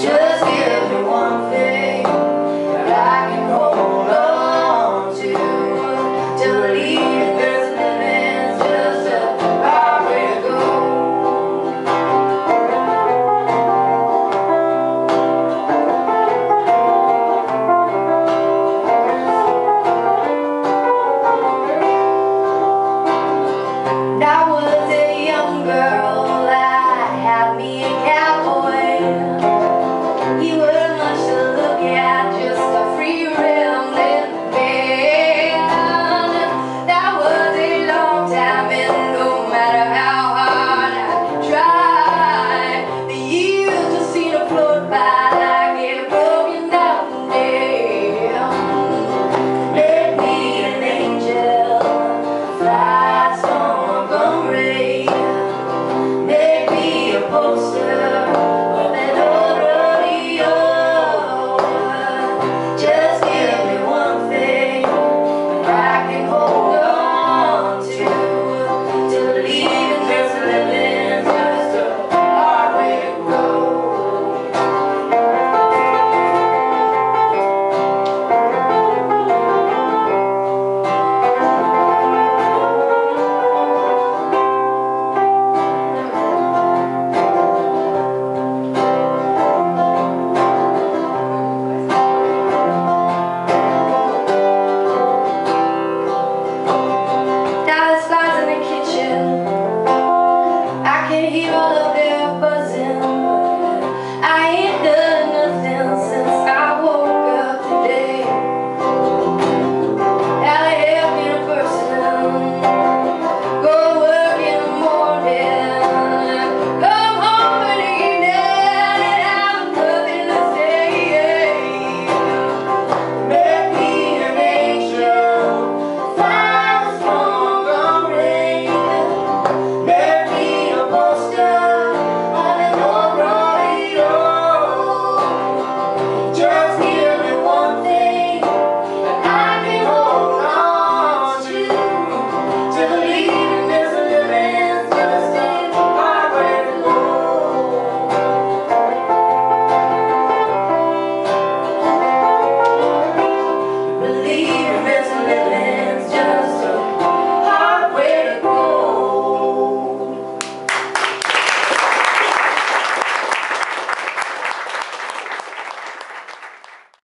Just give me one thing.